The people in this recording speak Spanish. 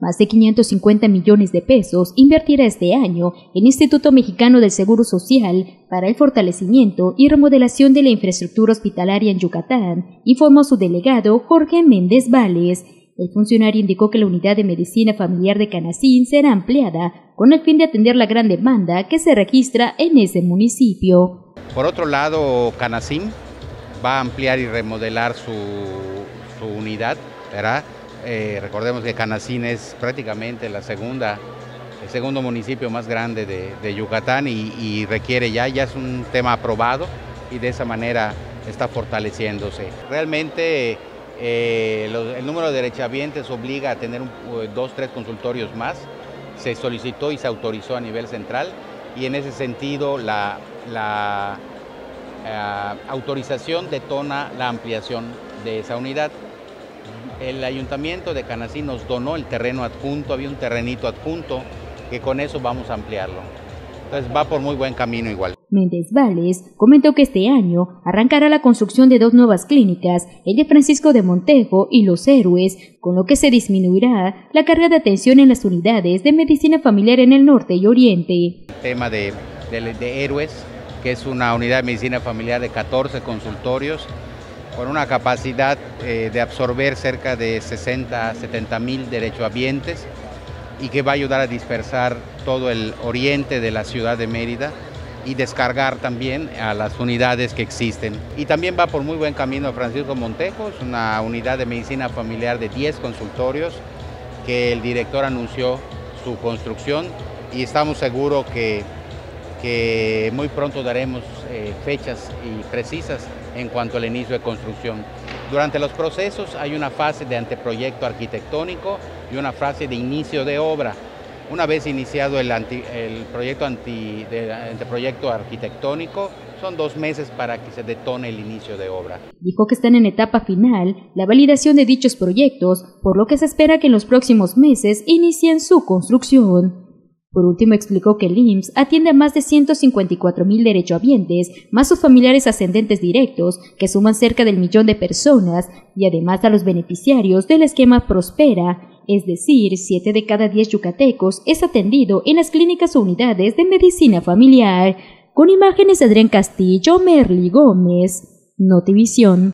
Más de 550 millones de pesos invertirá este año el Instituto Mexicano del Seguro Social para el fortalecimiento y remodelación de la infraestructura hospitalaria en Yucatán, informó su delegado Jorge Méndez Vales. El funcionario indicó que la unidad de medicina familiar de Canacín será ampliada con el fin de atender la gran demanda que se registra en ese municipio. Por otro lado, Canacín va a ampliar y remodelar su, su unidad, ¿verdad? Eh, recordemos que Canacín es prácticamente la segunda, el segundo municipio más grande de, Yucatán y, requiere ya, ya es un tema aprobado y de esa manera está fortaleciéndose. Realmente eh, el número de derechohabientes obliga a tener dos, tres consultorios más. Se solicitó y se autorizó a nivel central y en ese sentido la, eh, autorización detona la ampliación de esa unidad. El ayuntamiento de Canasí nos donó el terreno adjunto, había un terrenito adjunto, que con eso vamos a ampliarlo. Entonces va por muy buen camino igual. Méndez Vales comentó que este año arrancará la construcción de dos nuevas clínicas, el de Francisco de Montejo y Los Héroes, con lo que se disminuirá la carga de atención en las unidades de medicina familiar en el norte y oriente. El tema de, de Héroes, que es una unidad de medicina familiar de 14 consultorios, con una capacidad eh, de absorber cerca de 60 70 mil derechohabientes y que va a ayudar a dispersar todo el oriente de la ciudad de Mérida y descargar también a las unidades que existen. Y también va por muy buen camino Francisco Montejo, es una unidad de medicina familiar de 10 consultorios que el director anunció su construcción y estamos seguros que que muy pronto daremos eh, fechas y precisas en cuanto al inicio de construcción. Durante los procesos hay una fase de anteproyecto arquitectónico y una fase de inicio de obra. Una vez iniciado el, proyecto anteproyecto arquitectónico, son dos meses para que se detone el inicio de obra. Dijo que están en etapa final la validación de dichos proyectos, por lo que se espera que en los próximos meses inicien su construcción. Por último, explicó que el IMSS atiende a más de 154 mil derechohabientes, más sus familiares ascendentes directos, que suman cerca del millón de personas, y además a los beneficiarios del esquema Prospera, es decir, 7 de cada 10 yucatecos es atendido en las clínicas o unidades de medicina familiar. Con imágenes de Adrián Castillo, Merly Gómez, Notivisión.